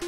you